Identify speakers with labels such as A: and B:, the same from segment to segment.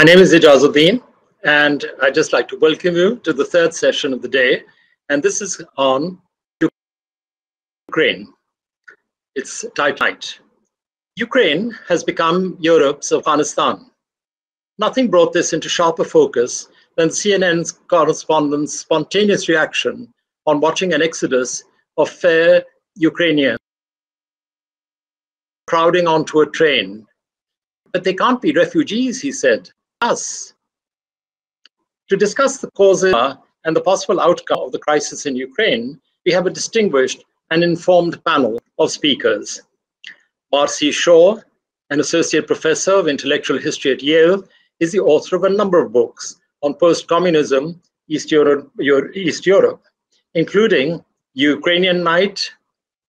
A: My name is Ijazuddin, and I'd just like to welcome you to the third session of the day. And this is on Ukraine. It's tight. Ukraine has become Europe's Afghanistan. Nothing brought this into sharper focus than CNN's correspondent's spontaneous reaction on watching an exodus of fair Ukrainians crowding onto a train. But they can't be refugees, he said us to discuss the causes and the possible outcome of the crisis in Ukraine, we have a distinguished and informed panel of speakers. Marci Shore, an associate professor of intellectual history at Yale, is the author of a number of books on post-communism East Europe, East Europe, including Ukrainian Night,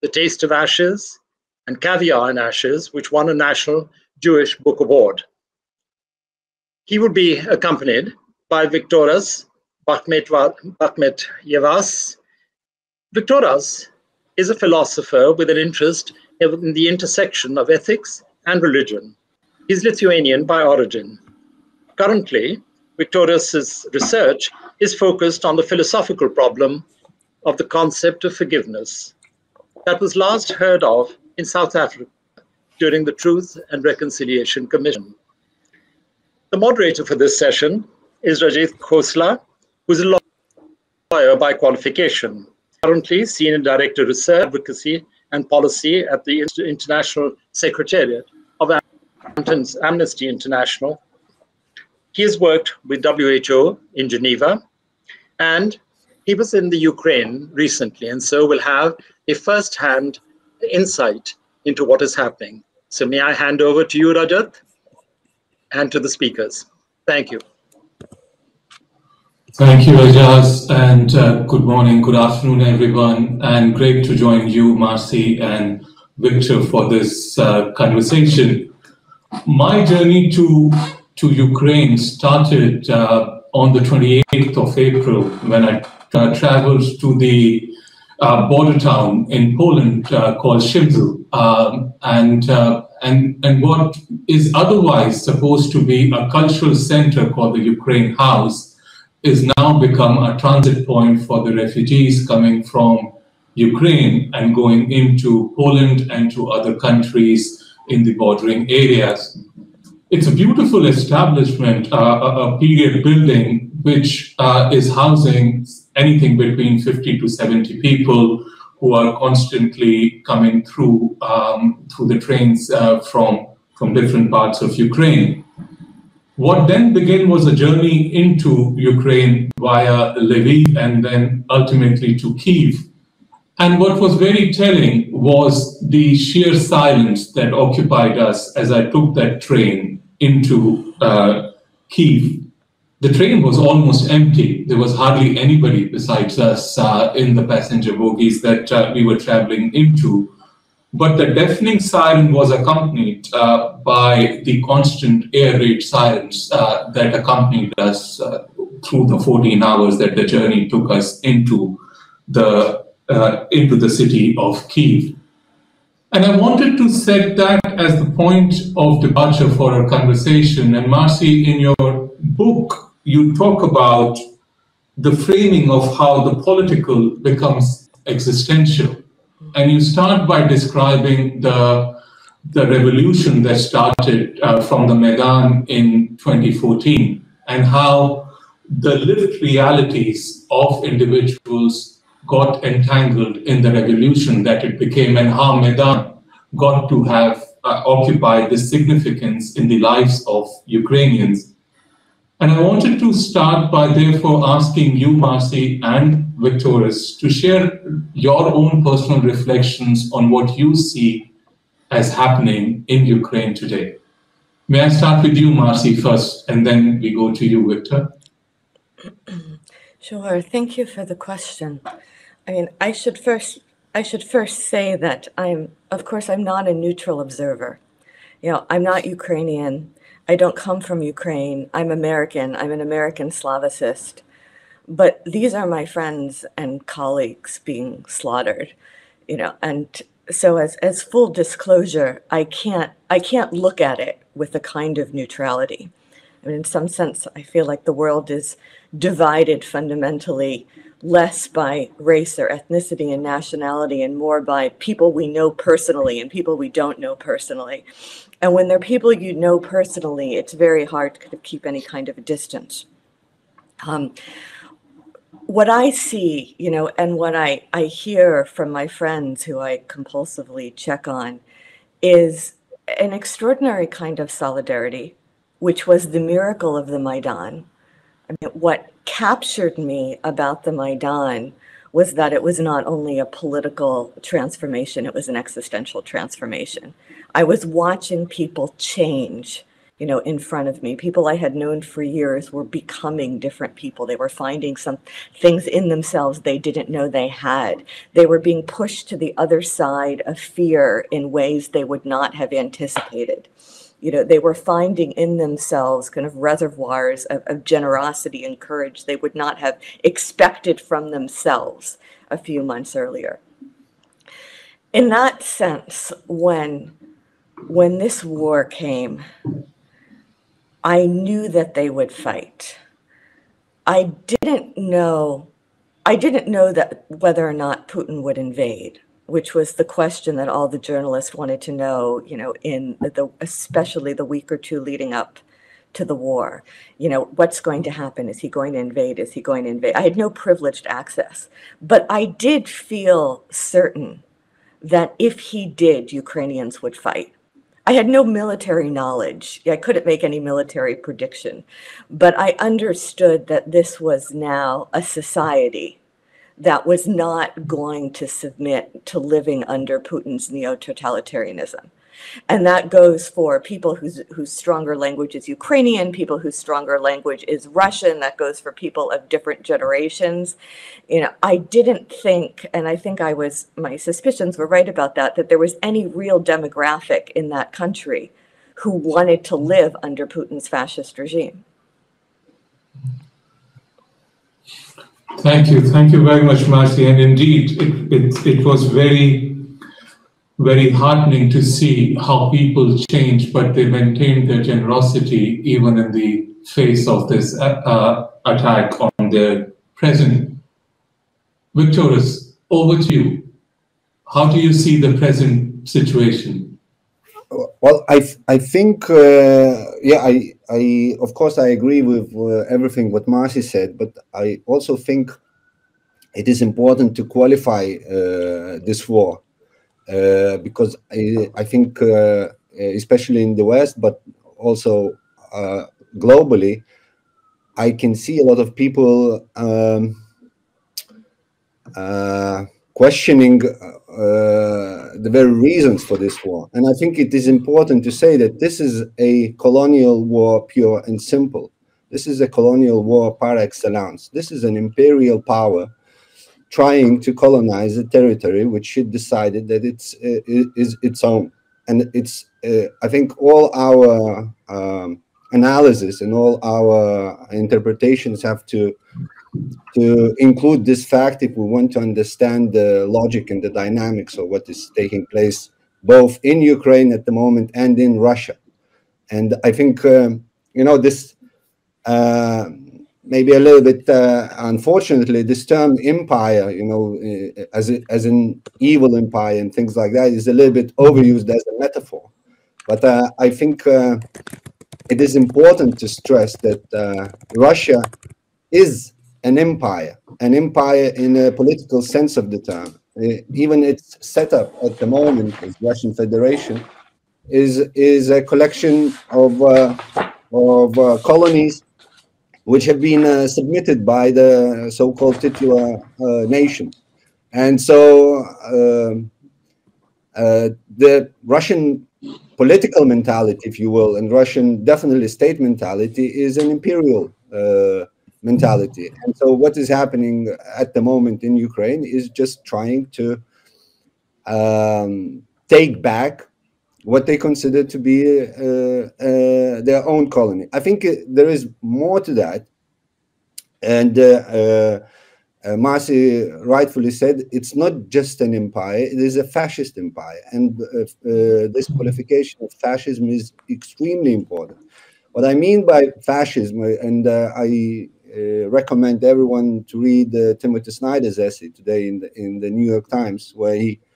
A: The Taste of Ashes, and Caviar and Ashes, which won a National Jewish Book Award. He would be accompanied by Viktoras Bachmetjevas. Viktoras is a philosopher with an interest in the intersection of ethics and religion. He's Lithuanian by origin. Currently, Viktoras's research is focused on the philosophical problem of the concept of forgiveness that was last heard of in South Africa during the Truth and Reconciliation Commission. The moderator for this session is Rajat Khosla, who's a lawyer by qualification, currently Senior Director Research, Advocacy and Policy at the International Secretariat of Amnesty International. He has worked with WHO in Geneva, and he was in the Ukraine recently, and so will have a first-hand insight into what is happening. So may I hand over to you, Rajat? And to the speakers. Thank you.
B: Thank you, Ajaz, and uh, good morning, good afternoon, everyone, and great to join you, Marci and Victor, for this uh, conversation. My journey to to Ukraine started uh, on the 28th of April when I uh, traveled to the uh, border town in Poland uh, called Przemyśl, um, and and, and what is otherwise supposed to be a cultural center called the Ukraine House is now become a transit point for the refugees coming from Ukraine and going into Poland and to other countries in the bordering areas. It's a beautiful establishment, uh, a, a, period building, which uh, is housing anything between 50 to 70 people who are constantly coming through um, through the trains uh, from from different parts of Ukraine. What then began was a journey into Ukraine via Lviv and then ultimately to Kiev. And what was very telling was the sheer silence that occupied us as I took that train into uh, Kiev the train was almost empty. There was hardly anybody besides us uh, in the passenger bogies that uh, we were traveling into. But the deafening siren was accompanied uh, by the constant air raid sirens uh, that accompanied us uh, through the 14 hours that the journey took us into the uh, into the city of Kiev. And I wanted to set that as the point of departure for our conversation. And Marci, in your book, you talk about the framing of how the political becomes existential. And you start by describing the, the revolution that started uh, from the Maidan in 2014 and how the lived realities of individuals got entangled in the revolution that it became and how Maidan got to have uh, occupied this significance in the lives of Ukrainians and I wanted to start by therefore asking you, Marci and Viktoras, to share your own personal reflections on what you see as happening in Ukraine today. May I start with you, Marci, first, and then we go to you, Victor?
C: Sure. Thank you for the question. I mean, I should first I should first say that I'm, of course, I'm not a neutral observer. You know, I'm not Ukrainian. I don't come from Ukraine. I'm American. I'm an American Slavicist. But these are my friends and colleagues being slaughtered, you know, and so as, as full disclosure, I can't I can't look at it with a kind of neutrality I mean, in some sense, I feel like the world is divided fundamentally less by race or ethnicity and nationality and more by people we know personally and people we don't know personally. And when they're people you know personally, it's very hard to kind of keep any kind of a distance. Um, what I see, you know, and what I, I hear from my friends who I compulsively check on is an extraordinary kind of solidarity, which was the miracle of the Maidan. I mean, what captured me about the Maidan was that it was not only a political transformation, it was an existential transformation. I was watching people change, you know, in front of me. People I had known for years were becoming different people. They were finding some things in themselves they didn't know they had. They were being pushed to the other side of fear in ways they would not have anticipated you know, they were finding in themselves kind of reservoirs of, of, generosity and courage they would not have expected from themselves a few months earlier. In that sense, when when this war came, I knew that they would fight. I didn't know I didn't know that whether or not Putin would invade which was the question that all the journalists wanted to know, you know, in the especially the week or two leading up to the war. You know, what's going to happen? Is he going to invade? Is he going to invade? I had no privileged access, but I did feel certain that if he did, Ukrainians would fight. I had no military knowledge. I couldn't make any military prediction, but I understood that this was now a society that was not going to submit to living under Putin's neo totalitarianism. And that goes for people whose, whose stronger language is Ukrainian, people whose stronger language is Russian. That goes for people of different generations. You know, I didn't think, and I think I was, my suspicions were right about that, that there was any real demographic in that country who wanted to live under Putin's fascist regime.
B: Thank you. Thank you very much, Marci. And indeed, it, it, it was very, very heartening to see how people change, but they maintained their generosity even in the face of this uh, uh attack on their president. Viktoras, over to you. How do you see the present situation?
D: Well, I I think uh, yeah I I of course I agree with uh, everything what Marci said, but I also think it is important to qualify uh, this war because I, I think uh, especially in the West, but also uh, globally, I can see a lot of people um, questioning uh, the very reasons for this war. And I think it is important to say that this is a colonial war, pure and simple. This is a colonial war par excellence. This is an imperial power trying to colonize a territory which it decided that it's uh, is its own. And it's, uh, I think, all our um, analysis and all our interpretations have to to include this fact if we want to understand the logic and the dynamics of what is taking place both in Ukraine at the moment and in Russia. And I think, um, you know, this uh, maybe a little bit, uh, unfortunately, this term empire, you know, uh, as, a, as an evil empire and things like that is a little bit overused as a metaphor. But uh, I think uh, it is important to stress that uh, Russia is an empire, an empire in a political sense of the term. Uh, even its setup at the moment as Russian Federation is is a collection of of colonies which have been uh, submitted by the so-called titular uh, nation, and so um, uh, the Russian political mentality, if you will, and Russian definitely state mentality is an imperial mentality. And so, what is happening at the moment in Ukraine is just trying to um, take back what they consider to be uh, uh, their own colony. I think uh, there is more to that. And uh, uh, uh, Marci rightfully said it's not just an empire, it is a fascist empire. And this qualification of fascism is extremely important. What I mean by fascism, and uh, I uh, recommend everyone to read uh, Timothy Snyder's essay today in the in the New York Times, where he uh, uh,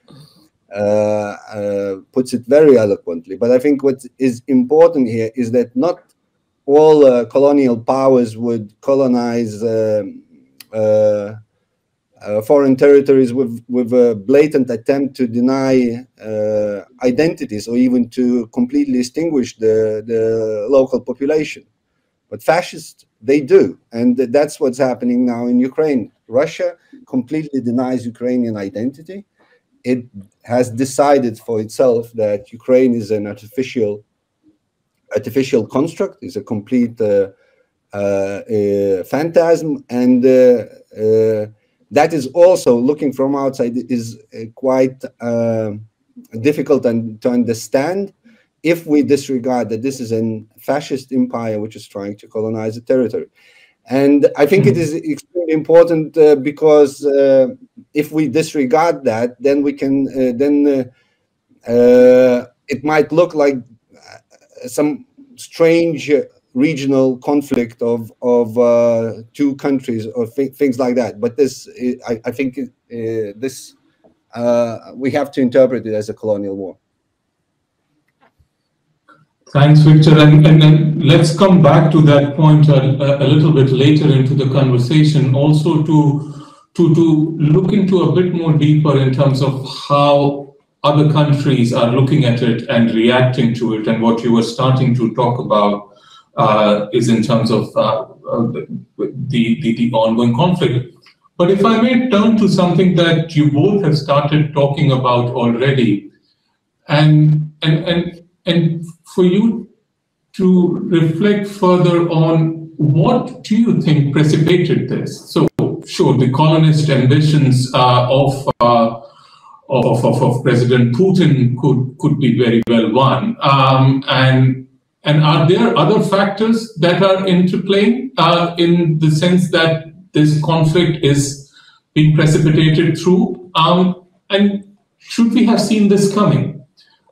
D: puts it very eloquently. But I think what is important here is that not all uh, colonial powers would colonize um, uh, uh, foreign territories with, with a blatant attempt to deny uh, identities or even to completely extinguish the, the local population. But fascists, they do. And that's what's happening now in Ukraine. Russia completely denies Ukrainian identity. It has decided for itself that Ukraine is an artificial artificial construct, is a complete uh, uh, uh phantasm, and uh, uh, that is also looking from outside is quite difficult and to understand if we disregard that this is a fascist empire which is trying to colonize a territory. And I think it is extremely important uh, because uh, if we disregard that, then we can uh, then it might look like some strange regional conflict of of uh, two countries or th things like that. But this, I, I think, uh, this uh, we have to interpret it as a colonial war.
B: Thanks, Victor. And, and, and let's come back to that point a, a, little bit later into the conversation. Also, to to to look into a bit more deeper in terms of how other countries are looking at it and reacting to it. And what you were starting to talk about uh, is in terms of uh, the, the, the ongoing conflict. But if I may turn to something that you both have started talking about already, and and and and for you to reflect further on what do you think precipitated this? So, sure, the colonist ambitions uh, of uh, of, of, of President Putin could, could be very well one. Um, and, and are there other factors that are interplaying uh, in the sense that this conflict is being precipitated through? Um, and should we have seen this coming?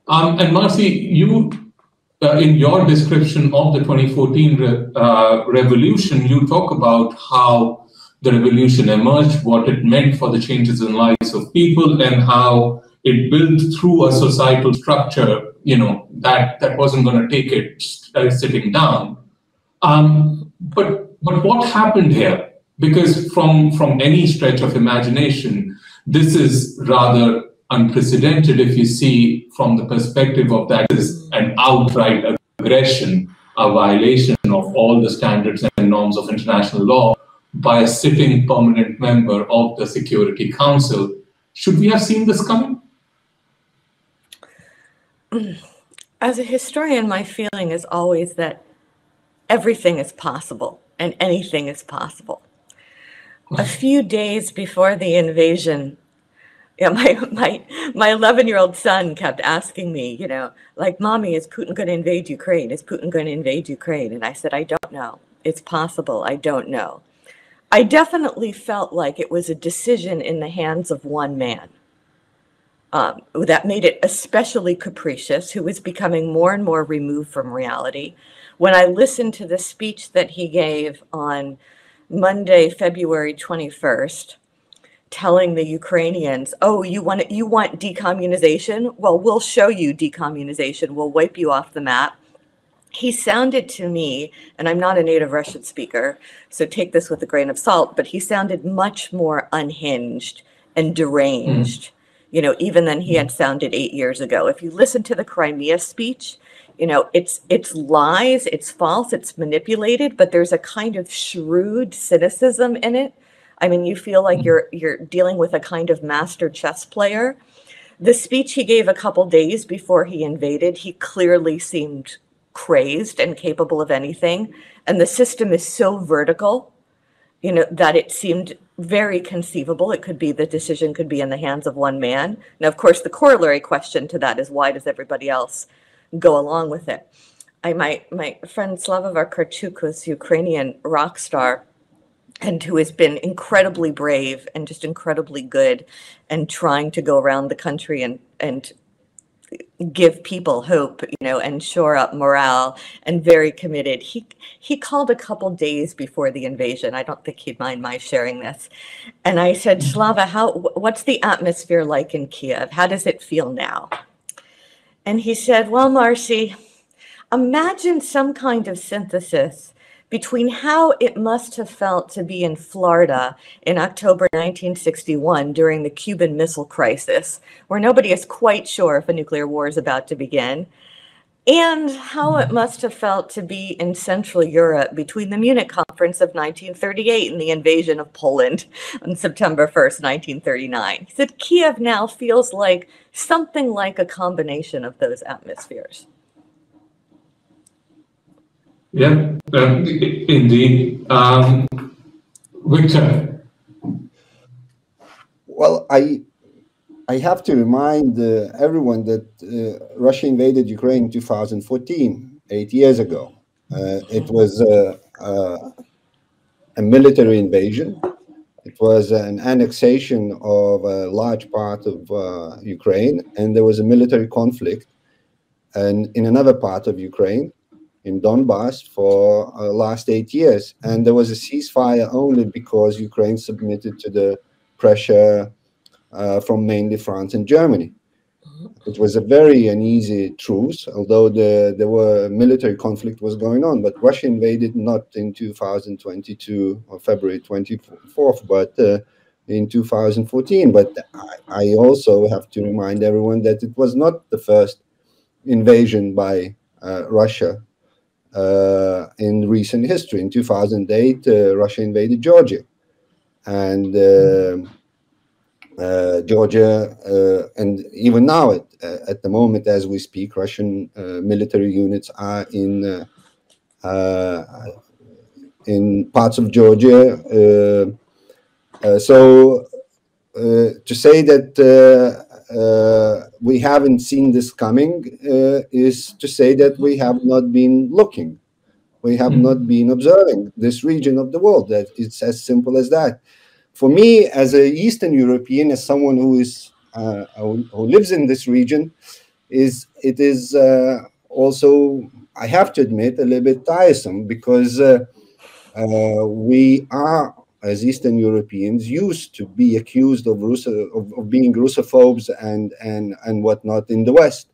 B: Um, and Marci, you, uh, in your description of the 2014 re uh, revolution, you talk about how the revolution emerged, what it meant for the changes in lives of people, and how it built through a societal structure, you know, that, that wasn't going to take it uh, sitting down. Um, but, but what happened here? Because from, from any stretch of imagination, this is rather unprecedented if you see from the perspective of that is an outright aggression, a violation of all the standards and norms of international law by a sitting permanent member of the Security Council. Should we have seen this coming?
C: As a historian, my feeling is always that everything is possible and anything is possible. A few days before the invasion, yeah, my my my 11 year old son kept asking me, you know, like, "Mommy, is Putin going to invade Ukraine? Is Putin going to invade Ukraine?" And I said, "I don't know. It's possible. I don't know." I definitely felt like it was a decision in the hands of one man. Um, that made it especially capricious, who was becoming more and more removed from reality. When I listened to the speech that he gave on Monday, February 21st, telling the Ukrainians, "Oh, you want you want decommunization? Well, we'll show you decommunization. We'll wipe you off the map he sounded to me, and I'm not a native Russian speaker, so take this with a grain of salt, but he sounded much more unhinged and deranged, mm. you know, even than he had sounded eight years ago. If you listen to the Crimea speech, you know, it's it's lies, it's false, it's manipulated, but there's a kind of shrewd cynicism in it. I mean, you feel like mm. you're you're dealing with a kind of master chess player. The speech he gave a couple days before he invaded, he clearly seemed crazed and capable of anything. And the system is so vertical, you know, that it seemed very conceivable. It could be the decision could be in the hands of one man. Now, of course, the corollary question to that is why does everybody else go along with it? I my my friend Slava Vakarchuk, who's Ukrainian rock star, and who has been incredibly brave and just incredibly good and trying to go around the country and and give people hope, you know, and shore up morale and very committed. He he called a couple days before the invasion. I don't think he'd mind my sharing this. And I said, mm-hmm. Slava, how what's the atmosphere like in Kiev? How does it feel now? And he said, Well, Marci, imagine some kind of synthesis between how it must have felt to be in Florida in October 1961 during the Cuban Missile Crisis, where nobody is quite sure if a nuclear war is about to begin, and how it must have felt to be in Central Europe between the Munich Conference of 1938 and the invasion of Poland on September 1st, 1939. He said Kiev now feels like something like a combination of those atmospheres.
B: Yeah, um, indeed. Um, Victor.
D: Well, I I have to remind uh, everyone that uh, Russia invaded Ukraine in 2014, eight years ago. Uh, it was a military invasion. It was an annexation of a large part of uh, Ukraine, and there was a military conflict and in another part of Ukraine in Donbass for uh, last eight years. And there was a ceasefire only because Ukraine submitted to the pressure uh, from mainly France and Germany. Mm-hmm. It was a very uneasy truce, although the, there were military conflict was going on. But Russia invaded not in 2022 or February 24th, but uh, in 2014. But I, I also have to remind everyone that it was not the first invasion by uh, Russia uh, in recent history. In 2008, uh, Russia invaded Georgia, and uh, uh Georgia, uh, and even now at, uh, at the moment as we speak, Russian military units are in in parts of Georgia. so to say that uh, we haven't seen this coming uh, is to say that we have not been looking. We have mm. not been observing this region of the world. That it's as simple as that. For me, as an Eastern European, as someone who is uh, who, lives in this region, is it is uh, also I have to admit a little bit tiresome because uh, uh, we are as Eastern Europeans used to be accused of, Russo, of, of being Russophobes and, and, and whatnot in the West.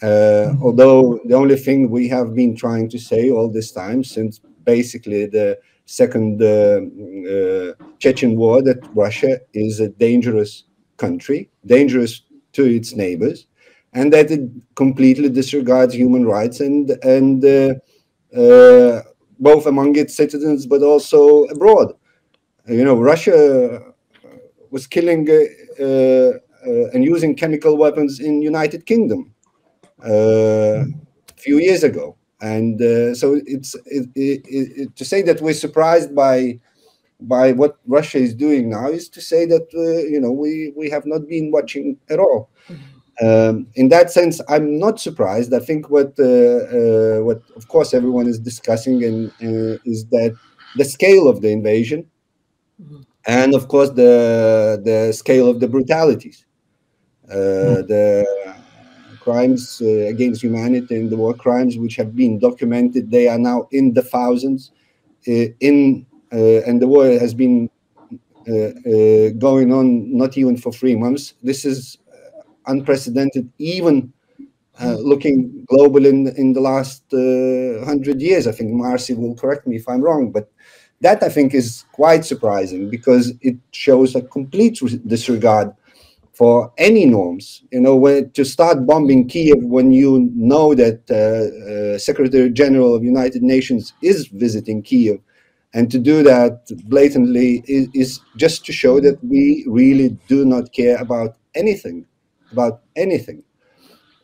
D: Uh, mm-hmm. although the only thing we have been trying to say all this time, since basically the second uh, uh, Chechen war, that Russia is a dangerous country, dangerous to its neighbors, and that it completely disregards human rights and and uh, uh, both among its citizens but also abroad you know, Russia was killing uh, uh, and using chemical weapons in United Kingdom uh, a few years ago. And so it's it, it, it, to say that we're surprised by by what Russia is doing now is to say that uh, you know we we have not been watching at all. Um, in that sense, I'm not surprised. I think what uh, uh, what of course everyone is discussing and is that the scale of the invasion Mm-hmm. And of course, the the scale of the brutalities, uh, mm-hmm. the crimes uh, against humanity and the war crimes which have been documented, they are now in the thousands. Uh, in uh, and the war has been uh, uh, going on not even for three months. This is unprecedented, even uh, looking global in in the last uh, hundred years. I think Marci will correct me if I'm wrong, but that I think is quite surprising because it shows a complete disregard for any norms. You know, when to start bombing Kiev when you know that uh, uh, Secretary General of United Nations is visiting Kiev, and to do that blatantly is, is just to show that we really do not care about anything, about anything.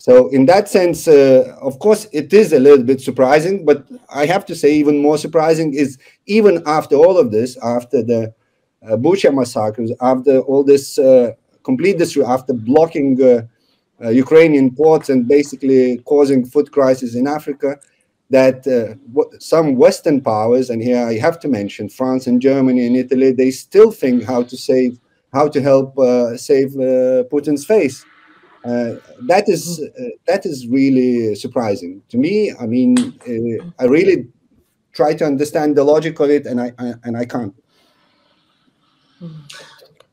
D: So in that sense, uh, of course, it is a little bit surprising, but I have to say even more surprising is even after all of this, after the uh, Bucha massacres, after all this uh, complete disruption, after blocking uh, uh, Ukrainian ports and basically causing food crisis in Africa, that uh, some Western powers, and here I have to mention France and Germany and Italy, they still think how to save, how to help save Putin's face. Uh, that is uh, that is really surprising to me. I mean, uh, I really try to understand the logic of it, and I, I and I can't.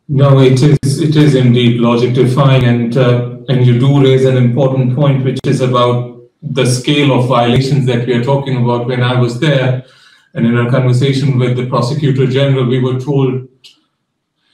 B: No, it is it is indeed logic defying, and uh, and you do raise an important point, which is about the scale of violations that we are talking about. When I was there, and in our conversation with the prosecutor general, we were told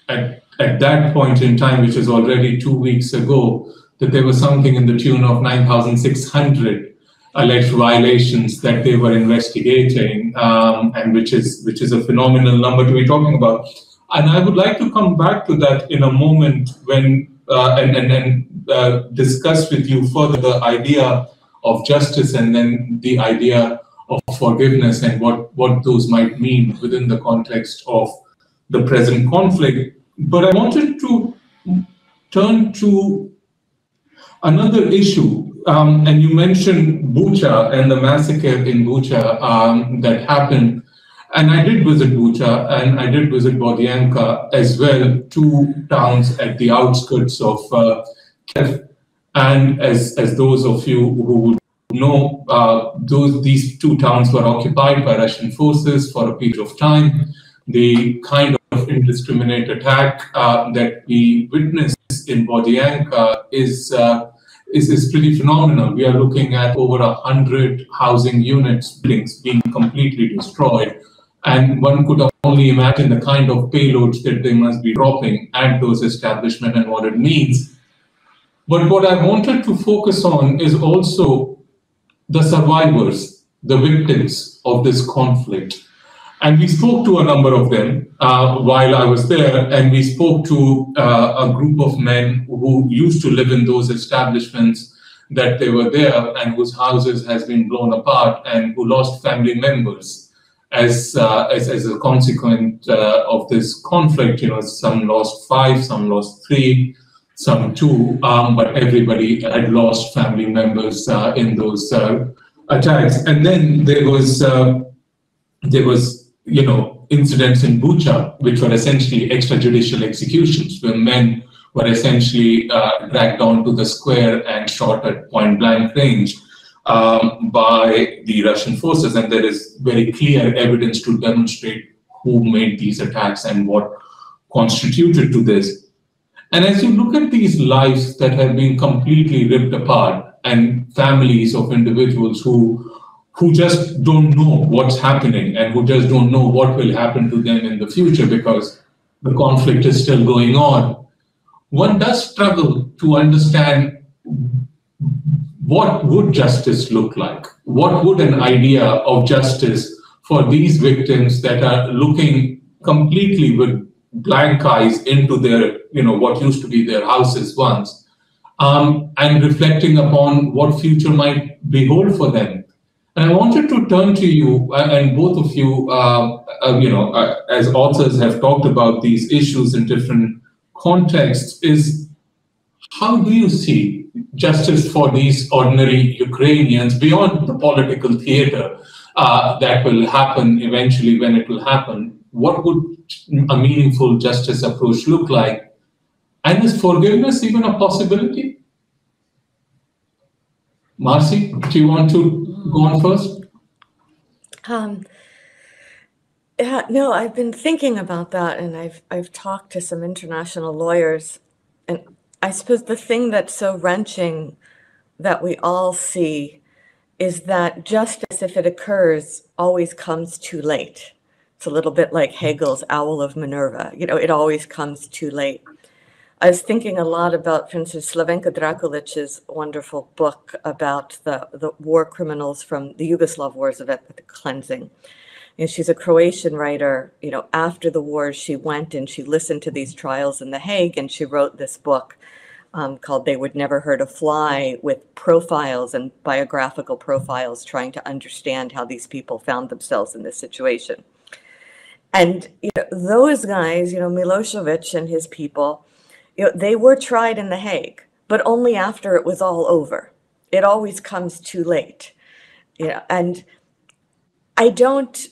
B: at at that point in time, which is already two weeks ago, that there was something in the tune of 9,600 alleged violations that they were investigating, um, and which is which is a phenomenal number to be talking about. And I would like to come back to that in a moment when uh, and and, and uh, discuss with you further the idea of justice and then the idea of forgiveness and what what those might mean within the context of the present conflict. But I wanted to turn to another issue, um, and you mentioned Bucha and the massacre in Bucha um, that happened. And I did visit Bucha and I did visit Borodianka as well, two towns at the outskirts of uh, Kiev. And as, as those of you who know, uh, those these two towns were occupied by Russian forces for a period of time. The kind of indiscriminate attack uh, that we witnessed in Borodianka is uh, is, is pretty phenomenal. We are looking at over a hundred housing units, buildings being completely destroyed. And one could only imagine the kind of payloads that they must be dropping at those establishments and what it means. But what I wanted to focus on is also the survivors, the victims of this conflict. And we spoke to a number of them uh, while I was there, and we spoke to uh, a group of men who used to live in those establishments that they were there and whose houses has been blown apart and who lost family members as uh, as, as a consequence uh, of this conflict. You know, some lost five, some lost three, some two, um, but everybody had lost family members uh, in those uh, attacks. And then there was there was you know, incidents in Bucha, which were essentially extrajudicial executions, where men were essentially uh, dragged to the square and shot at point blank range um, by the Russian forces. And there is very clear evidence to demonstrate who made these attacks and what constituted to this. And as you look at these lives that have been completely ripped apart and families of individuals who who just don't know what's happening and who just don't know what will happen to them in the future because the conflict is still going on. One does struggle to understand what would justice look like? What would an idea of justice for these victims that are looking completely with blank eyes into their, you know, what used to be their houses once, um, and reflecting upon what future might behold for them and I wanted to turn to you, and both of you, uh, uh, you know, uh, as authors have talked about these issues in different contexts, is how do you see justice for these ordinary Ukrainians beyond the political theater uh, that will happen eventually when it will happen? What would a meaningful justice approach look like? And is forgiveness even a possibility? Marci, do you want to go on first?
C: Um, yeah, no, I've been thinking about that, and I've I've talked to some international lawyers, and I suppose the thing that's so wrenching that we all see is that justice, if it occurs, always comes too late. It's a little bit like Hegel's Owl of Minerva. You know, it always comes too late. I was thinking a lot about, for instance, Slavenka Drakulic's wonderful book about the, the war criminals from the Yugoslav wars of ethnic cleansing. And she's a Croatian writer. You know, after the wars, she went and she listened to these trials in The Hague, and she wrote this book um, called They Would Never Hurt a Fly with profiles and biographical profiles trying to understand how these people found themselves in this situation. And you know, those guys, you know, Milosevic and his people, you know, they were tried in The Hague, but only after it was all over. It always comes too late. You know, and I don't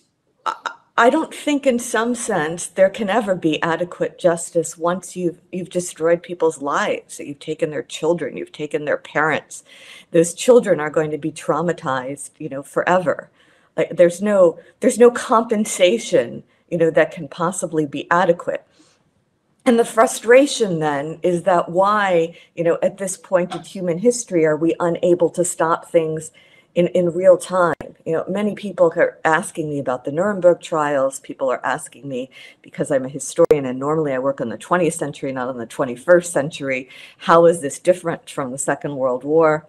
C: I don't think in some sense there can ever be adequate justice once you've you've destroyed people's lives. You've taken their children, you've taken their parents. Those children are going to be traumatized, you know, forever. Like there's no there's no compensation, you know, that can possibly be adequate. And the frustration then is that why, you know, at this point in human history are we unable to stop things in, in real time. You know, many people are asking me about the Nuremberg trials. People are asking me because I'm a historian and normally I work on the 20th century, not on the 21st century. How is this different from the Second World War?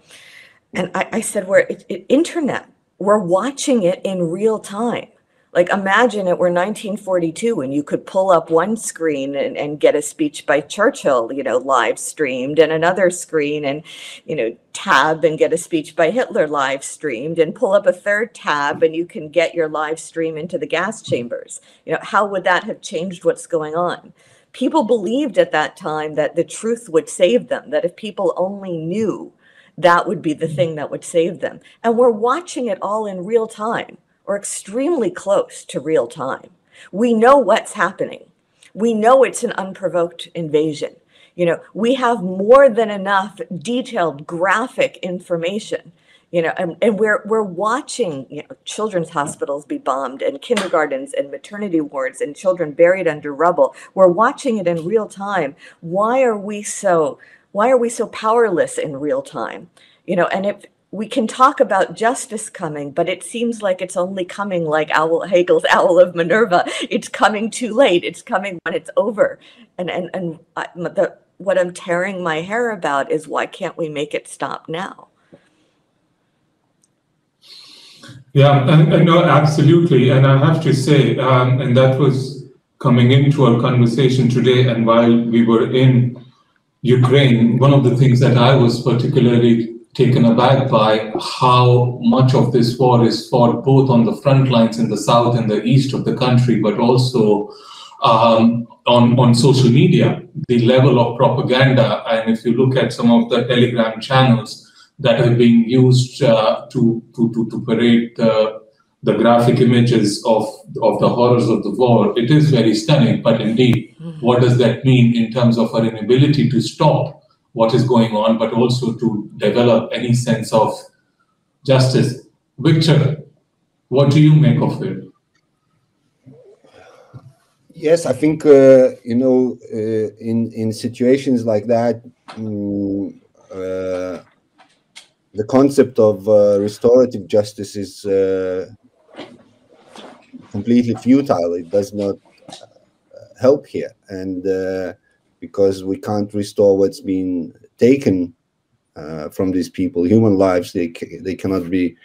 C: And I, I said, we're it, it, internet. We're watching it in real time. Like imagine it were 1942 and you could pull up one screen and, and get a speech by Churchill, you know, live streamed and another screen and, you know, tab and get a speech by Hitler live streamed and pull up a third tab and you can get your live stream into the gas chambers. You know, how would that have changed what's going on? People believed at that time that the truth would save them, that if people only knew, that would be the mm-hmm. thing that would save them. And we're watching it all in real time or extremely close to real time. We know what's happening. We know it's an unprovoked invasion. You know, we have more than enough detailed graphic information. You know, and, and we're we're watching you know, children's hospitals be bombed and kindergartens and maternity wards and children buried under rubble. We're watching it in real time. Why are we so why are we so powerless in real time? You know, and if we can talk about justice coming, but it seems like it's only coming like Owl, Hegel's Owl of Minerva. It's coming too late. It's coming when it's over. And and and I, the, what I'm tearing my hair about is why can't we make it stop now?
B: Yeah, and, and no, absolutely. And I have to say, um, and that was coming into our conversation today, and while we were in Ukraine, one of the things that I was particularly taken aback by how much of this war is fought both on the front lines in the south and the east of the country, but also um, on, on social media, the level of propaganda. And if you look at some of the Telegram channels that are being used uh, to, to, to, to, parade the, the graphic images of, of the horrors of the war, it is very stunning. But indeed, mm-hmm. what does that mean in terms of our inability to stop what is going on, but also to develop any sense of justice. Victor, what do you make of it?
D: Yes, I think uh, you know uh, in in situations like that, um, uh, the concept of uh, restorative justice is uh, completely futile. It does not uh, help here, and because we can't restore what's been taken uh, from these people. Human lives they they cannot be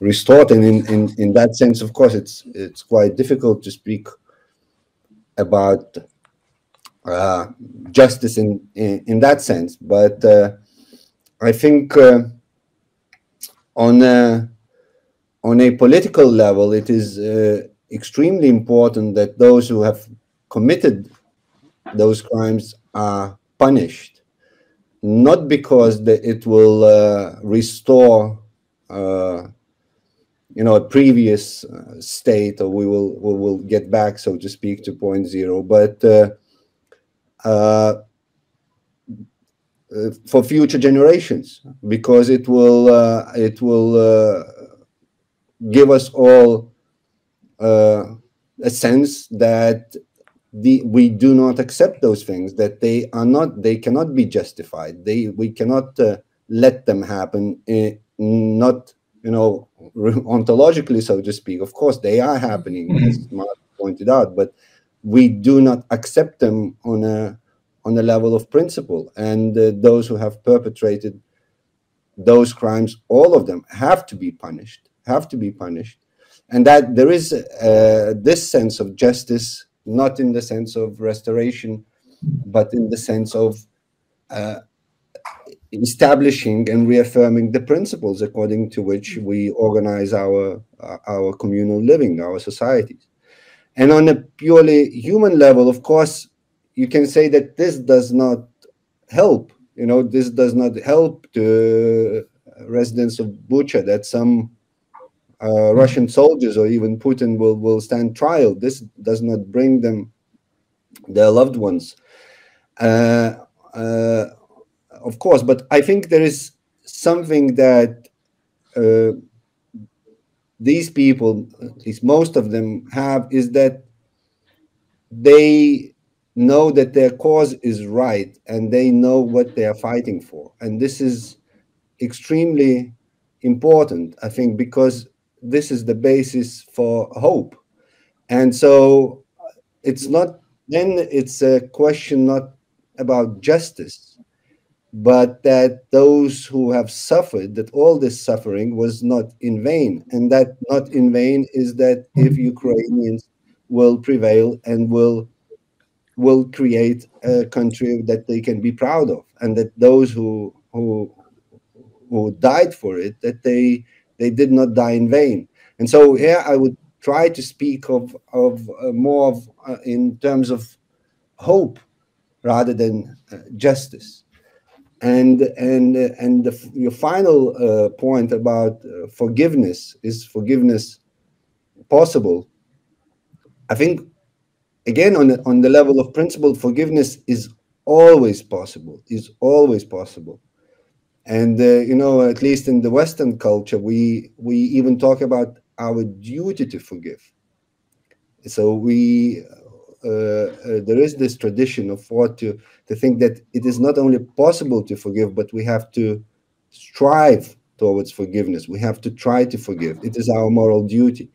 D: restored, and in, in in that sense, of course, it's it's quite difficult to speak about uh, justice in, in, in that sense. But uh, I think uh, on a, on a political level, it is uh, extremely important that those who have committed those crimes are punished, not because it will uh, restore, uh, you know, a previous uh, state, or we will we will get back, so to speak, to point zero, but uh, uh, for future generations, because it will it will give us all a sense that the, we do not accept those things that they are not they cannot be justified. They we cannot uh, let them happen uh, not you know ontologically so to speak. Of course they are happening mm-hmm. as mark pointed out but we do not accept them on a on a level of principle. And uh, those who have perpetrated those crimes all of them have to be punished have to be punished. And that there is uh, this sense of justice not in the sense of restoration, but in the sense of uh, establishing and reaffirming the principles according to which we organize our our communal living, our societies. And on a purely human level, of course, you can say that this does not help. You know, this does not help the residents of Bucha that some uh, Russian soldiers or even Putin will, will stand trial. This does not bring them their loved ones. Uh, uh, of course, but I think there is something that uh, these people, at least most of them, have is that they know that their cause is right and they know what they are fighting for. And this is extremely important, I think, because this is the basis for hope. And so it's not, then it's a question not about justice, but that those who have suffered, that all this suffering was not in vain. And that not in vain is that if Ukrainians will prevail and will will create a country that they can be proud of and that those who who who died for it that they they did not die in vain. And so here i would try to speak of of uh, more of uh, in terms of hope rather than uh, justice. And and uh, and the, your final uh, point about uh, forgiveness is forgiveness possible? I think again on the, on the level of principle forgiveness is always possible is always possible and uh, you know at least in the western culture we we even talk about our duty to forgive. So we uh, uh, there is this tradition of what to to think that it is not only possible to forgive but we have to strive towards forgiveness. We have to try to forgive. It is our moral duty.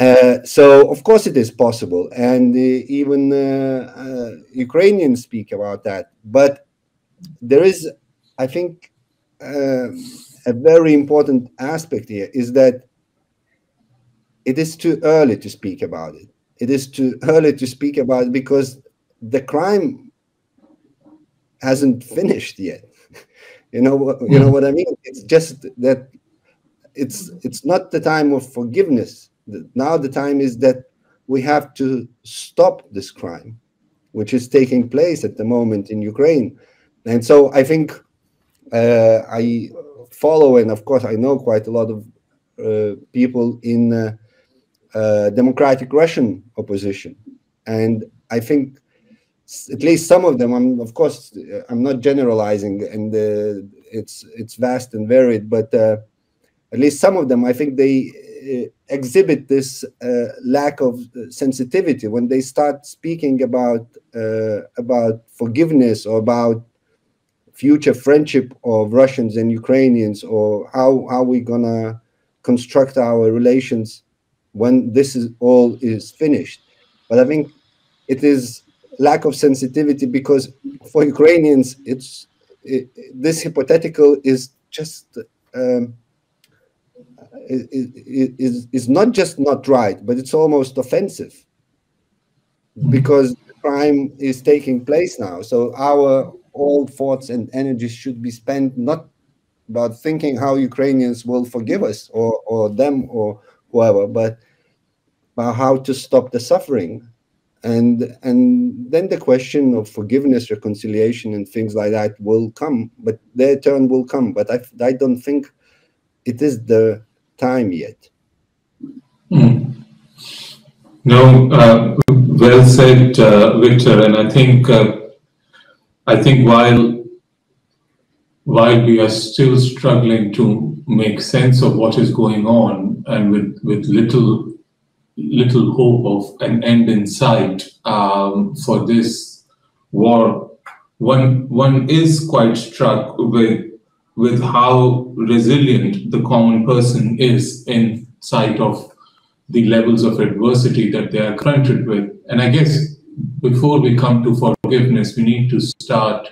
D: Uh, so of course it is possible, and uh, even uh, uh, Ukrainians speak about that. But there is, I think, uh, a very important aspect here is that it is too early to speak about it. It is too early to speak about it because the crime hasn't finished yet. you know, you know what I mean. It's just that it's it's not the time of forgiveness now the time is that we have to stop this crime, which is taking place at the moment in Ukraine. And so I think I follow, and of course I know quite a lot of uh, people in uh, uh democratic Russian opposition, and I think at least some of them. I'm of course I'm not generalizing, and uh, it's it's vast and varied, but uh, at least some of them I think they uh, exhibit this uh, lack of sensitivity when they start speaking about uh, about forgiveness or about future friendship of Russians and Ukrainians or how how we gonna construct our relations when this is all is finished. But I think it is lack of sensitivity because for Ukrainians it's it, this hypothetical is just um, is, is not just not right, but it's almost offensive because crime is taking place now. So our all thoughts and energies should be spent not about thinking how Ukrainians will forgive us or, or them or whoever, but about how to stop the suffering. And and then the question of forgiveness, reconciliation, and things like that will come, but their turn will come. But I, I don't think it is the time yet.
B: Mm. No, uh, well said, uh, Victor. And I think uh, I think while while we are still struggling to make sense of what is going on, and with with little little hope of an end in sight um, for this war, one one is quite struck with with how resilient the common person is in sight of the levels of adversity that they are confronted with. And I guess before we come to forgiveness, we need to start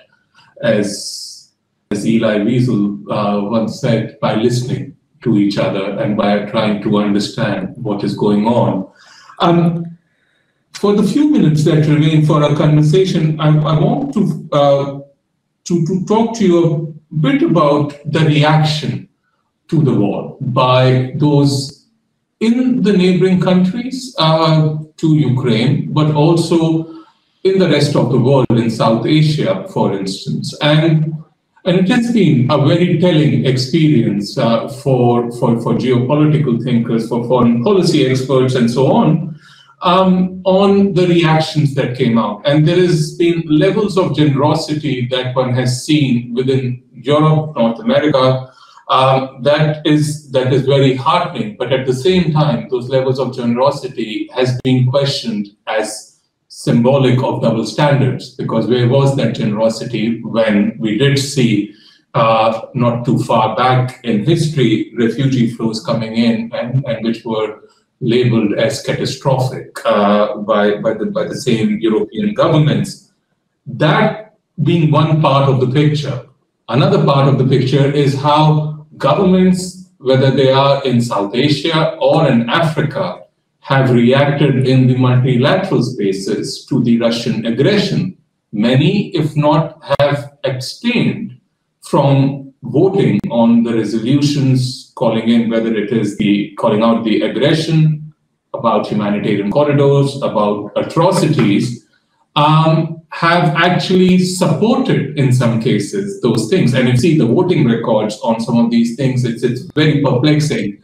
B: as, as Elie Wiesel uh, once said, by listening to each other and by trying to understand what is going on. Um, for the few minutes that remain for our conversation, I, I want to, uh, to, to talk to you a bit about the reaction to the war by those in the neighboring countries uh, to Ukraine, but also in the rest of the world, in South Asia, for instance. And And it has been a very telling experience uh, for, for, for geopolitical thinkers, for foreign policy experts, and so on, um, on the reactions that came out. And there has been levels of generosity that one has seen within Europe, North America, um, that is that is very heartening. But at the same time, those levels of generosity has been questioned as symbolic of double standards because where was that generosity when we did see uh, not too far back in history refugee flows coming in and, and which were labeled as catastrophic uh, by, by, the, by the same European governments. That being one part of the picture. Another part of the picture is how governments, whether they are in South Asia or in Africa, have reacted in the multilateral spaces to the Russian aggression. Many, if not, have abstained from voting on the resolutions calling in whether it is the calling out the aggression about humanitarian corridors, about atrocities, um, have actually supported in some cases those things. And if you see the voting records on some of these things, it's, it's very perplexing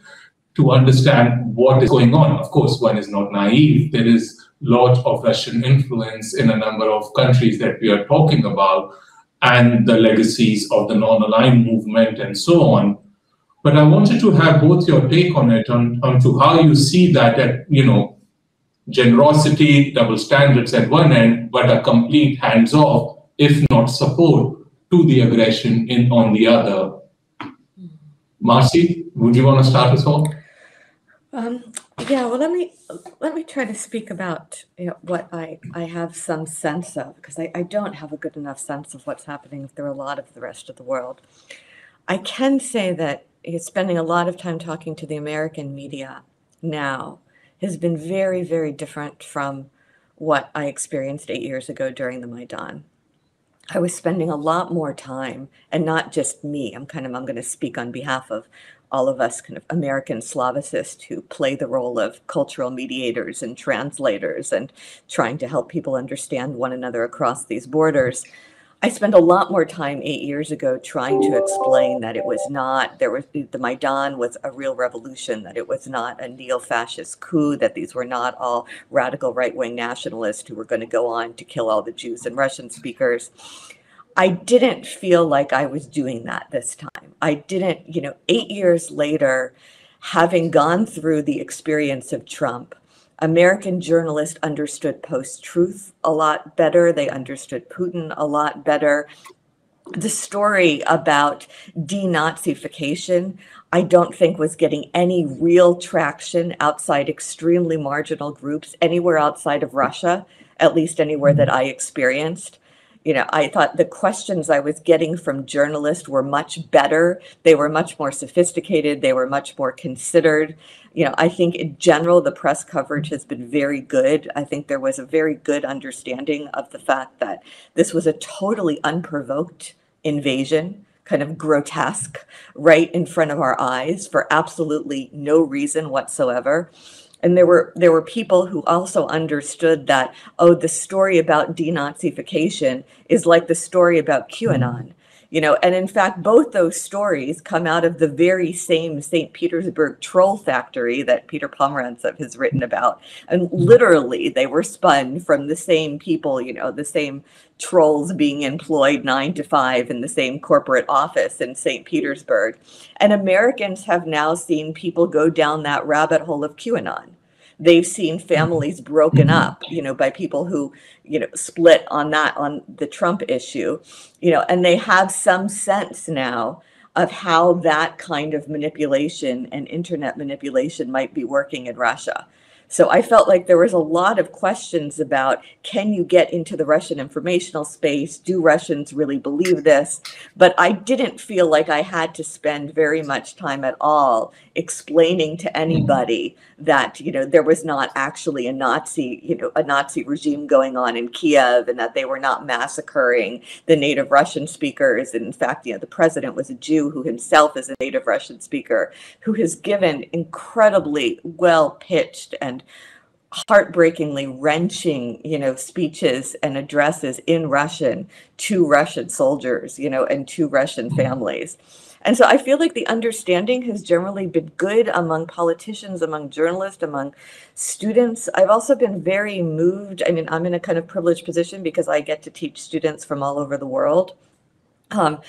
B: to understand what is going on. Of course, one is not naive. There is lot of Russian influence in a number of countries that we are talking about, and the legacies of the non-aligned movement and so on. But I wanted to have both your take on it, on, on to how you see that, at, you know, generosity, double standards at one end, but a complete hands-off, if not support, to the aggression in on the other. Hmm. Marci, would you want to start us off?
C: Um, yeah, well, let me let me try to speak about you know, what I, I have some sense of because I, I don't have a good enough sense of what's happening through a lot of the rest of the world. I can say that spending a lot of time talking to the American media now has been very, very different from what I experienced eight years ago during the Maidan. I was spending a lot more time, and not just me. I'm kind of I'm going to speak on behalf of all of us kind of American Slavicists who play the role of cultural mediators and translators and trying to help people understand one another across these borders. I spent a lot more time eight years ago trying to explain that it was not, there was the Maidan was a real revolution, that it was not a neo fascist coup, that these were not all radical right wing nationalists who were going to go on to kill all the Jews and Russian speakers. I didn't feel like I was doing that this time. I didn't, you know, eight years later, having gone through the experience of Trump, American journalists understood post truth a lot better. They understood Putin a lot better. The story about denazification, I don't think was getting any real traction outside extremely marginal groups anywhere outside of Russia, at least anywhere that I experienced you know, I thought the questions I was getting from journalists were much better. They were much more sophisticated. They were much more considered. You know, I think in general, the press coverage has been very good. I think there was a very good understanding of the fact that this was a totally unprovoked invasion kind of grotesque right in front of our eyes for absolutely no reason whatsoever and there were there were people who also understood that oh the story about denazification is like the story about mm-hmm. qanon you know and in fact both those stories come out of the very same st petersburg troll factory that peter pomerantsev has written about. And mm-hmm. literally they were spun from the same people you know the same trolls being employed nine to five in the same corporate office in st petersburg. And americans have now seen people go down that rabbit hole of qanon they've seen mm-hmm. families broken mm-hmm. up you know by people who you know split on that on the trump issue you know and they have some sense now of how that kind of manipulation and internet manipulation might be working in russia so I felt like there was a lot of questions about can you get into the Russian informational space? Do Russians really believe this? But I didn't feel like I had to spend very much time at all explaining to mm-hmm. anybody that you know there was not actually a Nazi you know a Nazi regime going on in Kiev and that they were not massacring the native Russian speakers and in fact you know the president was a Jew who himself is a native Russian speaker who has given incredibly well pitched and heartbreakingly wrenching you know speeches and addresses in russian to russian soldiers you know and to russian mm-hmm. families. And so i feel like the understanding has generally been good among politicians among journalists among students. I've also been very moved. I mean i'm in a kind of privileged position because i get to teach students from all over the world um,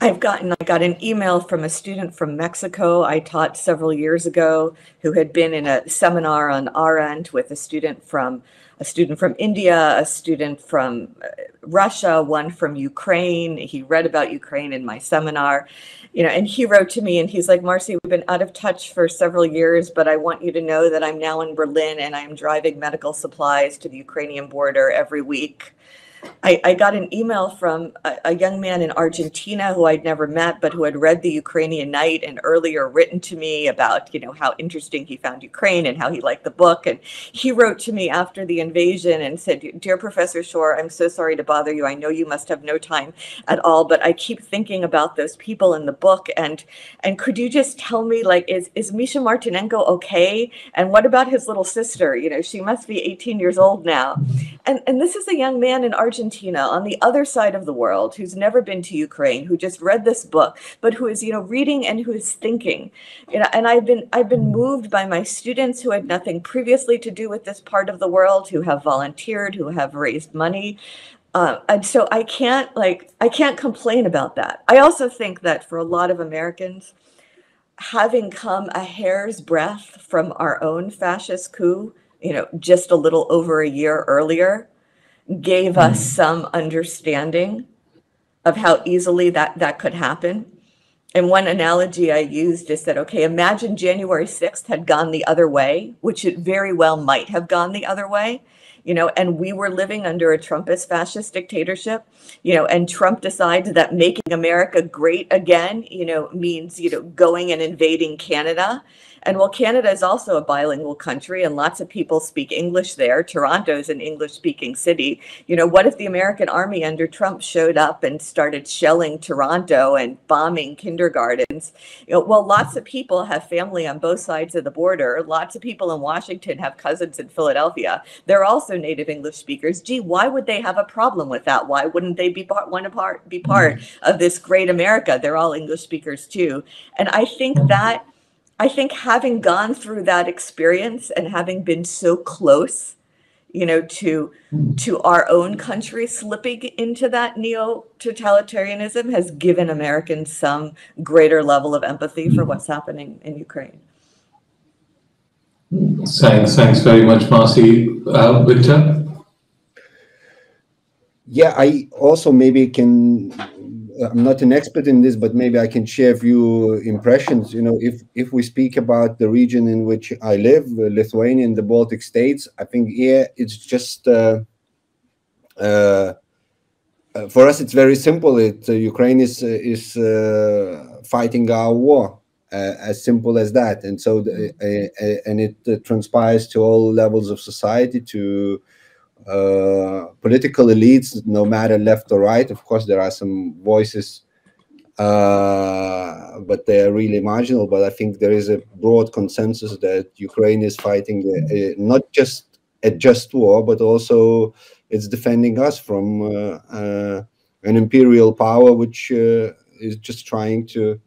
C: I've gotten I got an email from a student from Mexico I taught several years ago who had been in a seminar on Arendt with a student from a student from India, a student from uh, Russia, one from Ukraine. He read about Ukraine in my seminar, you know, and he wrote to me and he's like, Marci, we've been out of touch for several years, but I want you to know that I'm now in Berlin and I'm driving medical supplies to the Ukrainian border every week I, I got an email from a, a, young man in Argentina who I'd never met, but who had read the Ukrainian Night and earlier written to me about, you know, how interesting he found Ukraine and how he liked the book. And he wrote to me after the invasion and said, "Dear Professor Shore, I'm so sorry to bother you. I know you must have no time at all, but I keep thinking about those people in the book. And and could you just tell me, like, is is Misha Martinenko okay? And what about his little sister? You know, she must be 18 years old now. And and this is a young man in Argentina." Argentina on the other side of the world who's never been to Ukraine, who just read this book, but who is, you know, reading and who is thinking. You know, and I've been I've been moved by my students who had nothing previously to do with this part of the world, who have volunteered, who have raised money. Uh, and so I can't like I can't complain about that. I also think that for a lot of Americans, having come a hair's breadth from our own fascist coup, you know, just a little over a year earlier, gave us mm-hmm. some understanding of how easily that that could happen. And one analogy I used is that, okay, imagine January 6th had gone the other way, which it very well might have gone the other way, you know, and we were living under a Trumpist fascist dictatorship, you know, and Trump decides that making America great again, you know, means, you know, going and invading Canada and while Canada is also a bilingual country and lots of people speak English there, Toronto is an English speaking city. You know, what if the American army under Trump showed up and started shelling Toronto and bombing kindergartens? You know, well, lots of people have family on both sides of the border. Lots of people in Washington have cousins in Philadelphia. They're also native English speakers. Gee, why would they have a problem with that? Why wouldn't they be part, want to part, be part mm-hmm. of this great America? They're all English speakers too. And I think that I think having gone through that experience and having been so close, you know, to to our own country slipping into that neo-totalitarianism has given Americans some greater level of empathy for what's happening in Ukraine.
B: Thanks, thanks very much, Marci. Uh, Victor?
D: Yeah, I also maybe can I'm not an expert in this, but maybe I can share a few impressions. You know, if if we speak about the region in which I live, uh, Lithuania and the Baltic states, I think here it's just uh, uh, uh for us it's very simple. It uh, Ukraine is uh, is fighting our war, as simple as that. And so, the, and it transpires to all levels of society to uh, political elites, no matter left or right. Of course, there are some voices, uh, but they are really marginal. But I think there is a broad consensus that Ukraine is fighting a, a, not just a just war, but also it's defending us from uh, uh an imperial power which uh, is just trying to.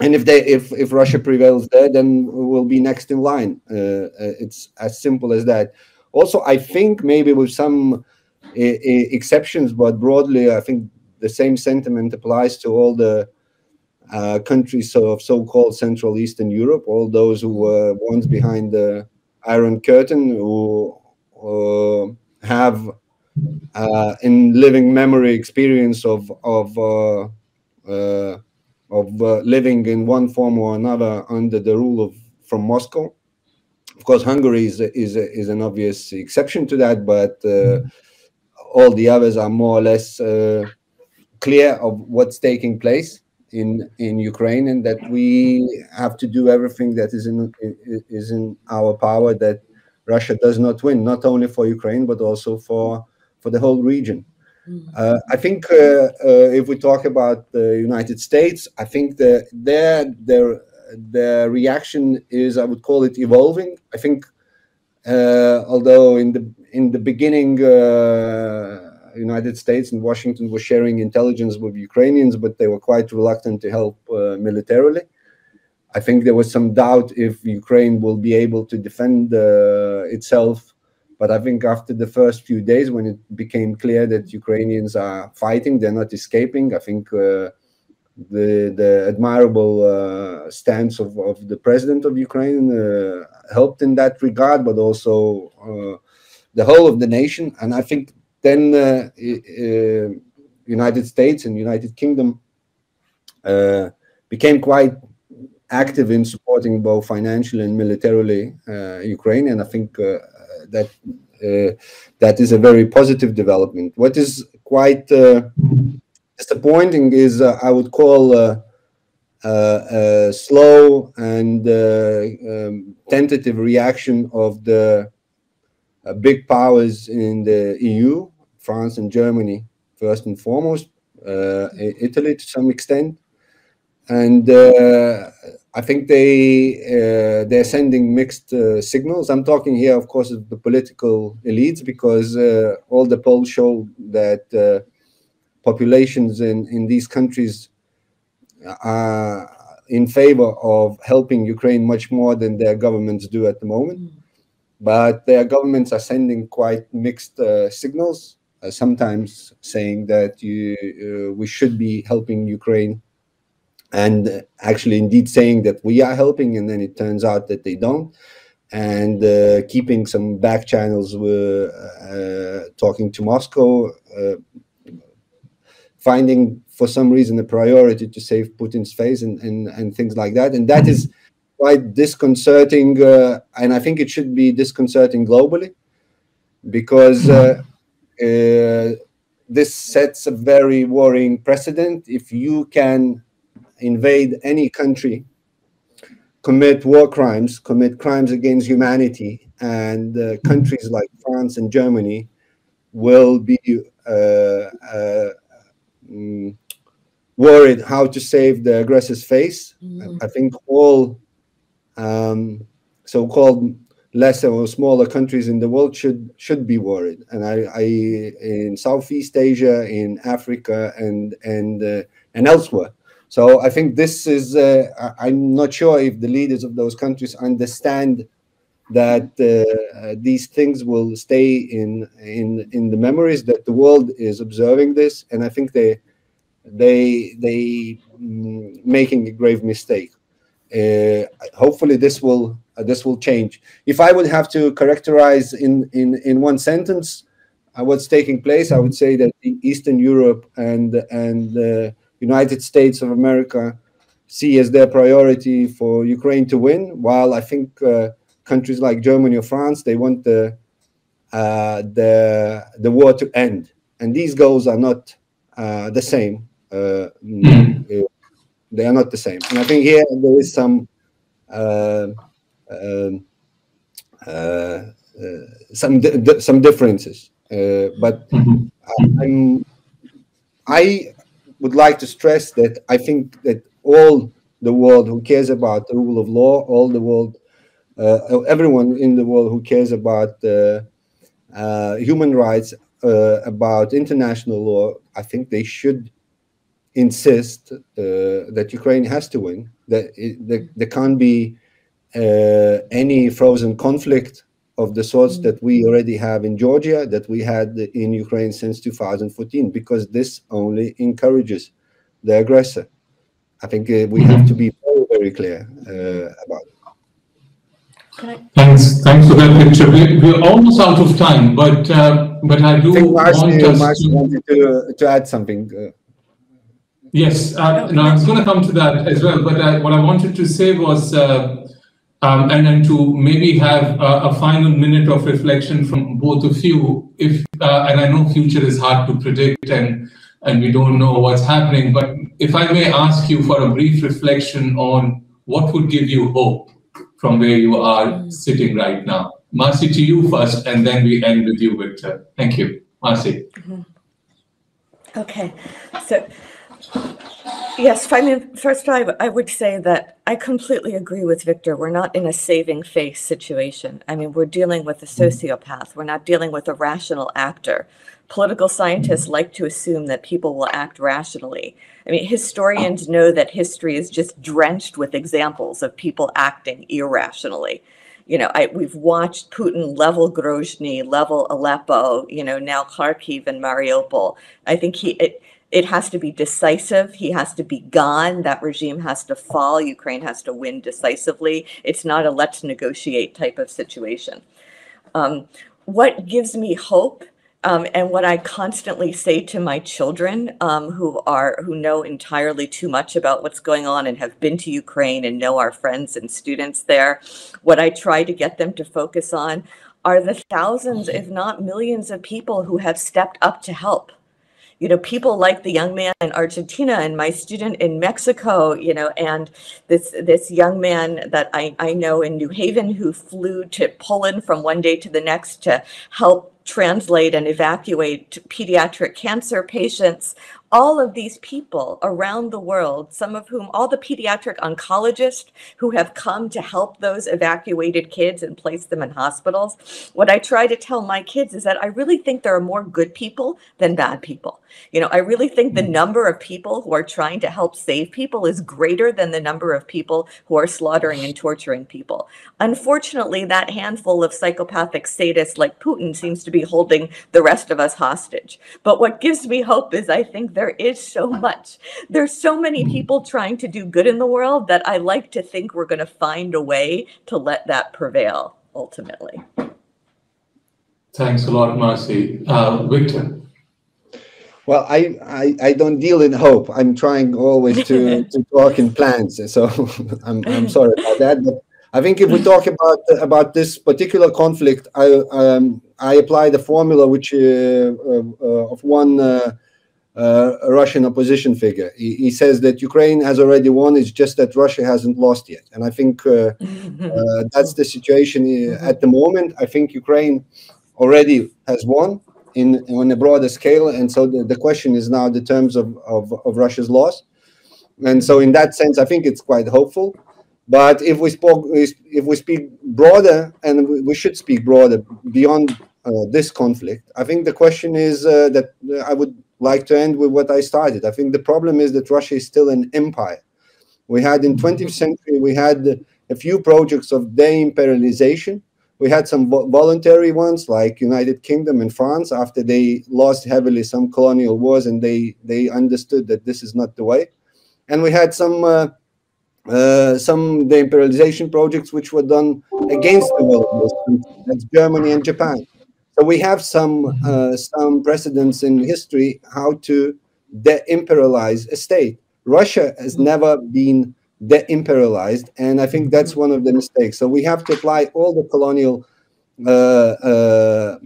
D: And if they, if if Russia prevails there, then we'll be next in line. it's as simple as that also, I think maybe with some exceptions, but broadly, I think the same sentiment applies to all the uh, countries of so-called Central Eastern Europe, all those who were once behind the Iron Curtain, who uh, have uh, in living memory experience of of uh, uh, of uh, living in one form or another under the rule of from Moscow. Of course, Hungary is is is an obvious exception to that, but uh, all the others are more or less uh, clear of what's taking place in in Ukraine, and that we have to do everything that is in is in our power that Russia does not win, not only for Ukraine but also for for the whole region. Mm. Uh, I think uh, uh, if we talk about the United States, I think that there there the reaction is, I would call it evolving. I think Uh, although in the in the beginning, uh, United States and Washington were sharing intelligence with Ukrainians, but they were quite reluctant to help uh, militarily. I think there was some doubt if Ukraine will be able to defend uh, itself. But I think after the first few days, when it became clear that Ukrainians are fighting, they're not escaping. I think uh, the the admirable uh, stance of, of the president of Ukraine uh, helped in that regard, but also uh, the whole of the nation. And I think then uh, uh, United States and United Kingdom uh, became quite active in supporting both financially and militarily Ukraine, and I think that that is a very positive development. What is quite disappointing is I would call. Uh, a slow and uh, um, tentative reaction of the uh, big powers in the EU France and Germany first and foremost, uh, Italy to some extent, and uh, I think they uh, they're sending mixed uh, signals. I'm talking here, of course, of the political elites because uh, all the polls show that uh, populations in in these countries are in favor of helping Ukraine much more than their governments do at the moment. Mm. But their governments are sending quite mixed signals. Uh, sometimes saying that you, uh, we should be helping Ukraine, and actually indeed saying that we are helping, and then it turns out that they don't, and uh, keeping some back channels, we're talking to Moscow, finding for some reason a priority to save Putin's face and, and, and things like that. And that is quite disconcerting. Uh, and I think it should be disconcerting globally because uh, uh, this sets a very worrying precedent. If you can invade any country, commit war crimes, commit crimes against humanity, and uh, countries like France and Germany will be uh, uh, mm, worried how to save the aggressor's face. Mm. I think all um, so-called lesser or smaller countries in the world should should be worried. And I, I in Southeast Asia, in Africa, and and uh, and elsewhere. So I think this is. Uh, I'm not sure if the leaders of those countries understand that uh, these things will stay in in in the memories that the world is observing this, and I think they they they mm, making a grave mistake. Uh, hopefully, this will uh, this will change. If I would have to characterize in in in one sentence uh, what's taking place, I would say that Eastern Europe and and the United States of America see as their priority for Ukraine to win, while I think uh, countries like Germany or France they want the uh, the the war to end, and these goals are not uh, the same. Mm. They are not the same. And I think here there is some uh, um, uh, uh, some di some differences. Uh, but mm-hmm. I'm, I would like to stress that I think that all the world who cares about the rule of law, all the world, uh, everyone in the world who cares about uh, uh, human rights, about international law, I think they should insist uh, that Ukraine has to win. That, it, that there can't be uh, any frozen conflict of the sorts mm. that we already have in Georgia, that we had in Ukraine since 2014, because this only encourages the aggressor. I think uh, we have to be very, very clear uh, about it.
B: Thanks, thanks for that picture. We, we're almost out of time, but uh, but I do I think Marci, want us
D: Marci to, wanted to, to add something. Uh,
B: Yes, uh, no, I was going to come to that as well. But I, what I wanted to say was, uh, um, and then to maybe have a, a, final minute of reflection from both of you. If uh, and I know future is hard to predict, and and we don't know what's happening. But if I may ask you for a brief reflection on what would give you hope from where you are mm. sitting right now. Marci, to you first, and then we end with you, Victor. Thank you, Marci.
C: Mm -hmm. Okay, so Yes, finally, first I, I would say that I completely agree with Victor. We're not in a saving face situation. I mean, we're dealing with a mm-hmm. sociopath. We're not dealing with a rational actor. Political scientists like to assume that people will act rationally. I mean, historians know that history is just drenched with examples of people acting irrationally. You know, I, we've watched Putin level Grozny, level Aleppo, you know, now Kharkiv and Mariupol. I think he, it, it has to be decisive. He has to be gone. That regime has to fall. Ukraine has to win decisively. It's not a let's negotiate type of situation. Um, what gives me hope um, and what I constantly say to my children um, who are who know entirely too much about what's going on and have been to Ukraine and know our friends and students there, what I try to get them to focus on are the thousands, if not millions, of people who have stepped up to help you know, people like the young man in Argentina and my student in Mexico, you know, and this this young man that I, I know in New Haven who flew to Poland from one day to the next to help translate and evacuate pediatric cancer patients all of these people around the world, some of whom, all the pediatric oncologists who have come to help those evacuated kids and place them in hospitals. What I try to tell my kids is that I really think there are more good people than bad people. You know, I really think the mm. number of people who are trying to help save people is greater than the number of people who are slaughtering and torturing people. Unfortunately, that handful of psychopathic sadists like Putin seems to be holding the rest of us hostage. But what gives me hope is I think there is so much. There's so many mm. people trying to do good in the world that I like to think we're going to find a way to let that prevail ultimately.
B: Thanks a lot, Marci. Uh, Victor.
D: Well, I, I, I don't deal in hope. I'm trying always to, to talk in plans. So I'm, I'm sorry about that. But I think if we talk about about this particular conflict, I um, I apply the formula which uh, uh, uh of one uh, uh, Russian opposition figure. He, he, says that Ukraine has already won. It's just that Russia hasn't lost yet. And I think uh, that's the situation at the moment. I think Ukraine already has won in on a broader scale. And so the, the question is now the terms of, of, of Russia's loss. And so in that sense, I think it's quite hopeful. But if we spoke, if we speak broader, and we should speak broader beyond uh, this conflict, I think the question is uh, that I would like to end with what I started. I think the problem is that Russia is still an empire. We had in 20th century, we had a few projects of de-imperialization, we had some voluntary ones like United Kingdom and France after they lost heavily some colonial wars and they they understood that this is not the way. And we had some uh, uh, some the imperialization projects which were done against the world. That's Germany and Japan. So we have some uh, some precedents in history how to de-imperialize a state. Russia has never been de-imperialized, and I think that's one of the mistakes. So we have to apply all the colonial uh, uh,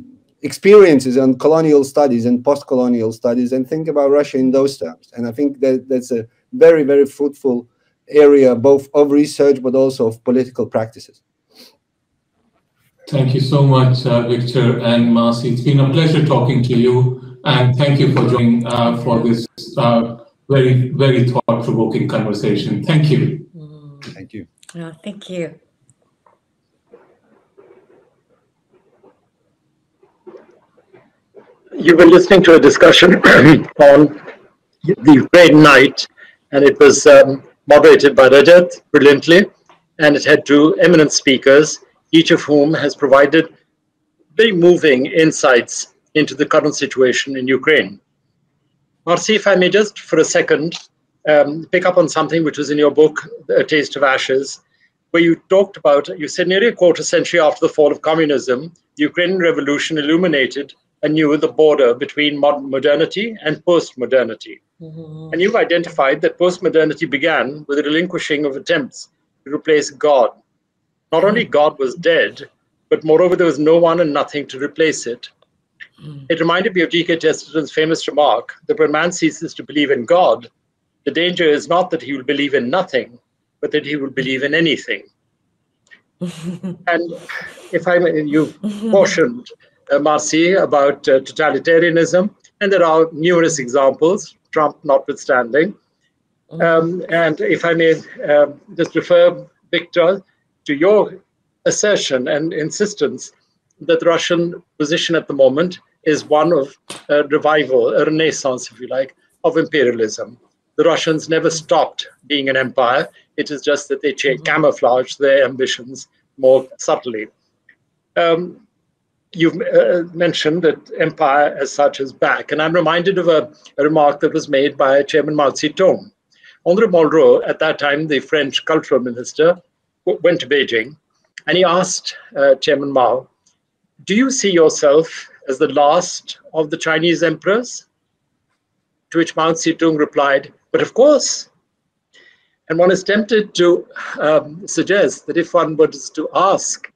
D: experiences and colonial studies and post-colonial studies and think about Russia in those terms. And I think that that's a very, very fruitful area both of research but also of political practices.
B: Thank you so much, uh, Victor and Marci. It's been a pleasure talking to you, and thank you for joining uh, for this very, very thought-provoking conversation. Thank you.
D: Thank you.
C: Oh, thank you.
A: You were listening to a discussion on the Ukraine night, and it was um, moderated by Rajat brilliantly, and it had two eminent speakers, each of whom has provided very moving insights into the current situation in Ukraine. Marci, if I may just for a second um, pick up on something which was in your book, A Taste of Ashes, where you talked about, you said nearly a quarter century after the fall of communism, the Ukrainian revolution illuminated anew the border between modern modernity and post-modernity. Mm-hmm. And you've identified that post-modernity began with the relinquishing of attempts to replace God. Not only. God was dead, but moreover, there was no one and nothing to replace it. Mm. It reminded me of G.K. Chesterton's famous remark that when man ceases to believe in God, the danger is not that he will believe in nothing, but that he will believe in anything. and if I may, you've cautioned uh, Marci about uh, totalitarianism, and there are numerous examples Trump notwithstanding. Mm-hmm. Um, and if I may uh, just refer, Victor, to your assertion and insistence that the Russian position at the moment is one of a revival, a renaissance, if you like, of imperialism. The Russians never stopped being an empire. It is just that they mm-hmm. camouflage their ambitions more subtly. Um, you've uh, mentioned that empire as such is back, and I'm reminded of a, a remark that was made by Chairman Mao Zedong. Andre Malraux, at that time the French cultural minister, went to Beijing, and he asked uh, Chairman Mao, "Do you see yourself as the last of the Chinese emperors?" To which Mao Zedong replied, "But of course." And one is tempted to um, suggest that if one was to ask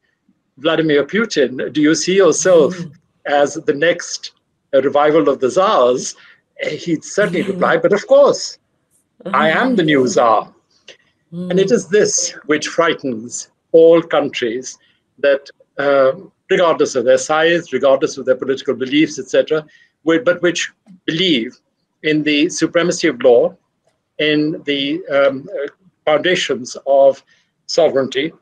A: Vladimir Putin, do you see yourself mm. as the next revival of the czars? He'd certainly mm. reply, but of course, mm. I am the new czar. And it is this which frightens all countries that, uh, regardless of their size, regardless of their political beliefs, etc., but which believe in the supremacy of law, in the um, foundations of sovereignty,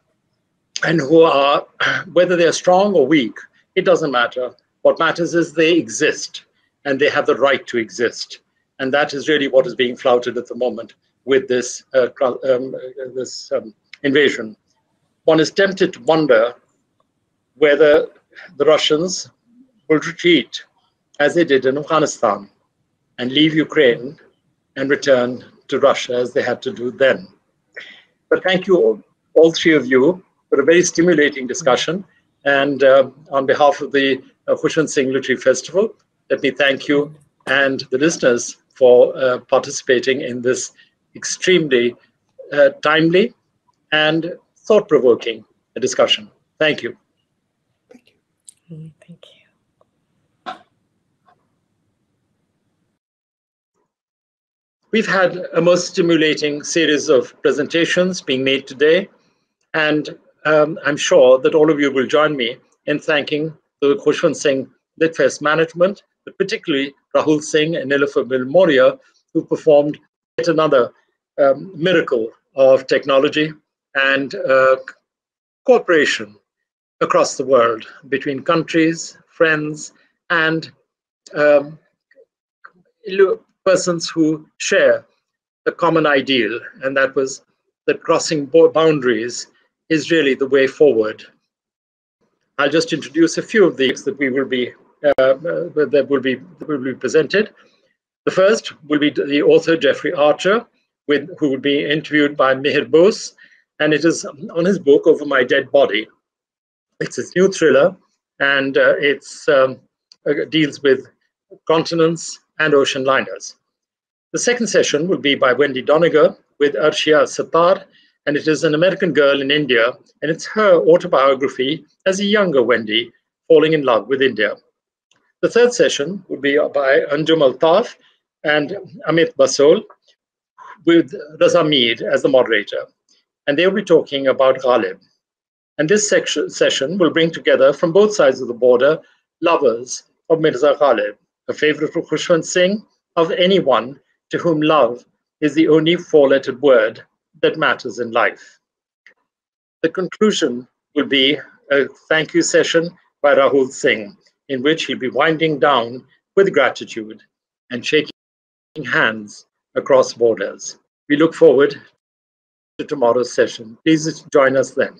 A: and who are, whether they're strong or weak, it doesn't matter. What matters is they exist and they have the right to exist. And that is really what is being flouted at the moment with this, uh, um, this um, invasion. One is tempted to wonder whether the Russians will retreat as they did in Afghanistan and leave Ukraine and return to Russia as they had to do then. But thank you, all, all three of you, for a very stimulating discussion. And uh, on behalf of the uh, Khushwant Singh Literary Festival, let me thank you and the listeners for uh, participating in this extremely uh, timely and thought-provoking discussion. Thank you.
C: Thank you. Mm, thank you.
A: We've had a most stimulating series of presentations being made today, and um, I'm sure that all of you will join me in thanking the Khushwant Singh Litfest management, but particularly Rahul Singh and Nilufar Moria, who performed yet another um, miracle of technology and uh, cooperation across the world between countries, friends, and um, persons who share a common ideal, and that was that crossing boundaries is really the way forward. I'll just introduce a few of these that we will be uh, that will be that will be presented. The first will be the author Jeffrey Archer, with, who will be interviewed by Mihir Bose, and it is on his book Over My Dead Body. It's his new thriller, and uh, it um, uh, deals with continents and ocean liners. The second session will be by Wendy Doniger with Arshia Sattar, and it is an American girl in India, and it's her autobiography as a younger Wendy falling in love with India. The third session will be by Anjum Altaf and Amit Basole, with Raza Mir as the moderator. And they'll be talking about Ghalib. And this section, session will bring together from both sides of the border lovers of Mirza Ghalib, a favorite of Khushwant Singh, of anyone to whom love is the only four lettered word that matters in life. The conclusion will be a thank you session by Rahul Singh, in which he'll be winding down with gratitude and shaking hands across borders. We look forward to tomorrow's session. Please join us then.